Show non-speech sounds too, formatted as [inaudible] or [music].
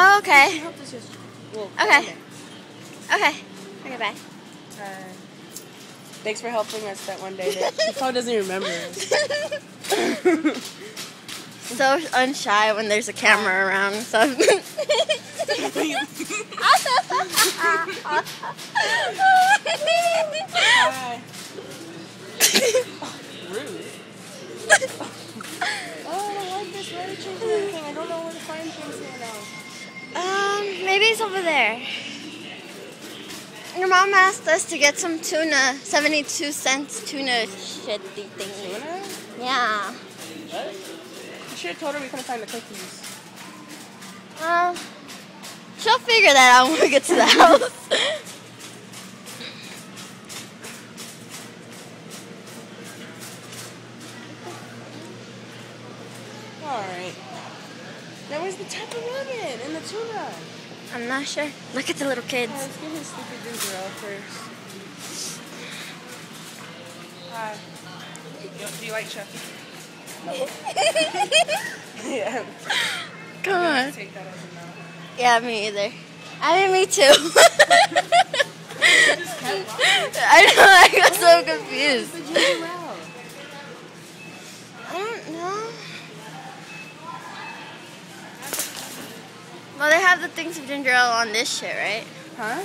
Oh, okay. She helped us just. Well, Okay. Okay. Okay, bye. Uh, thanks for helping us that one day. That she probably doesn't remember. [laughs] So unshy when there's a camera around and stuff. Rude. oh, I like this. Why are you changing everything? I don't know where to find things here. It's over there. Your mom asked us to get some tuna, 72 cents tuna shit thingy. Tuna? Yeah. What? I should have told her we couldn't find the cookies. Well, she'll figure that out when we get to the house. [laughs] Alright. Now where's the type of rabbit and the tuna? I'm not sure. Look at the little kids. Let's get his stupid ginger ale first. Hi. Do you like Chucky? [laughs] yeah. Come on. Take that as a no. Yeah, me either. I mean, me too. [laughs] [laughs] I know, I got so confused. The ginger ale. I don't know. Well, they have the things of ginger ale on this shit, right? Huh?